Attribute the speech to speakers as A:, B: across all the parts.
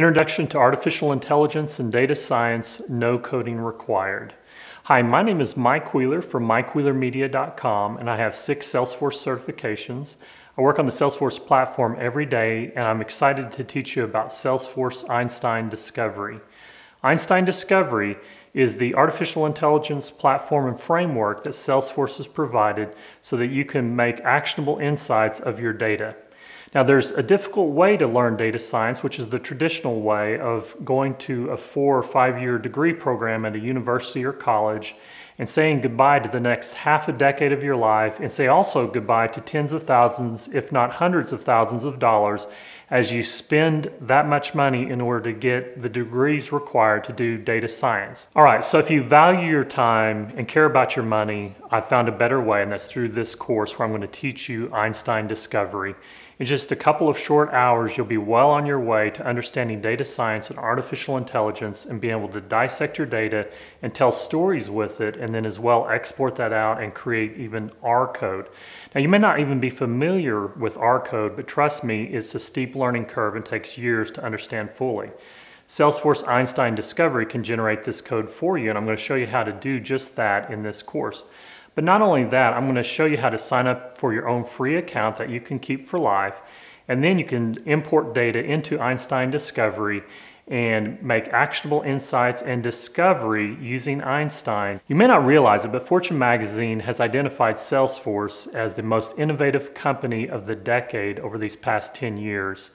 A: Introduction to Artificial Intelligence and Data Science, no coding required. Hi, my name is Mike Wheeler from MikeWheelerMedia.com and I have six Salesforce certifications. I work on the Salesforce platform every day and I'm excited to teach you about Salesforce Einstein Discovery. Einstein Discovery is the artificial intelligence platform and framework that Salesforce has provided so that you can make actionable insights of your data. Now there's a difficult way to learn data science, which is the traditional way of going to a four or five year degree program at a university or college and saying goodbye to the next half a decade of your life and say also goodbye to tens of thousands, if not hundreds of thousands of dollars as you spend that much money in order to get the degrees required to do data science. All right, so if you value your time and care about your money, I found a better way, and that's through this course where I'm going to teach you Einstein Discovery. In just a couple of short hours, you'll be well on your way to understanding data science and artificial intelligence and being able to dissect your data and tell stories with it, and then as well export that out and create even R code. Now, you may not even be familiar with R code, but trust me, it's a steep learning curve and takes years to understand fully. Salesforce Einstein Discovery can generate this code for you, and I'm going to show you how to do just that in this course. But not only that, I'm going to show you how to sign up for your own free account that you can keep for life. And then you can import data into Einstein Discovery and make actionable insights and discovery using Einstein. You may not realize it, but Fortune magazine has identified Salesforce as the most innovative company of the decade over these past 10 years.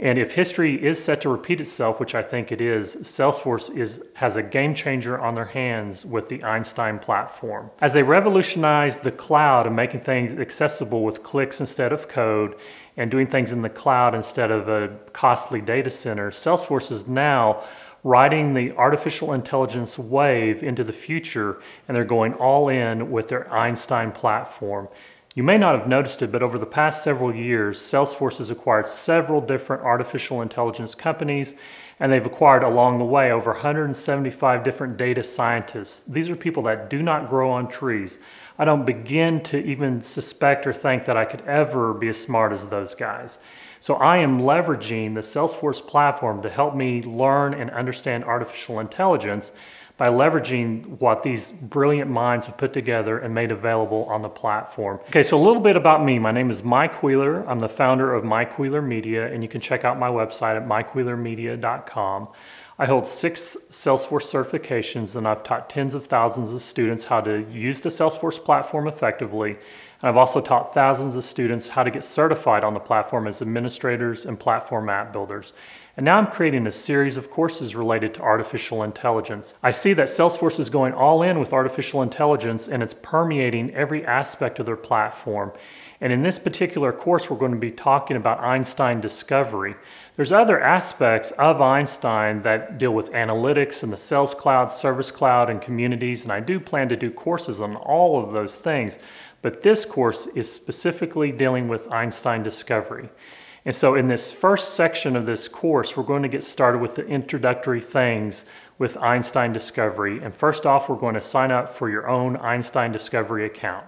A: And if history is set to repeat itself, which I think it is, Salesforce is, has a game changer on their hands with the Einstein platform. As they revolutionized the cloud and making things accessible with clicks instead of code and doing things in the cloud instead of a costly data center, Salesforce is now riding the artificial intelligence wave into the future and they're going all in with their Einstein platform. You may not have noticed it, but over the past several years, Salesforce has acquired several different artificial intelligence companies, and they've acquired along the way over 175 different data scientists. These are people that do not grow on trees. I don't begin to even suspect or think that I could ever be as smart as those guys. So I am leveraging the Salesforce platform to help me learn and understand artificial intelligence by leveraging what these brilliant minds have put together and made available on the platform. Okay, so a little bit about me. My name is Mike Wheeler. I'm the founder of Mike Wheeler Media, and you can check out my website at mikewheelermedia.com. I hold six Salesforce certifications and I've taught tens of thousands of students how to use the Salesforce platform effectively. And I've also taught thousands of students how to get certified on the platform as administrators and platform app builders. And now I'm creating a series of courses related to artificial intelligence. I see that Salesforce is going all in with artificial intelligence and it's permeating every aspect of their platform. And in this particular course, we're going to be talking about Einstein discovery. There's other aspects of Einstein that deal with analytics and the sales cloud, service cloud, and communities, and I do plan to do courses on all of those things. But this course is specifically dealing with Einstein discovery. And so in this first section of this course, we're going to get started with the introductory things with Einstein Discovery. And first off, we're going to sign up for your own Einstein Discovery account.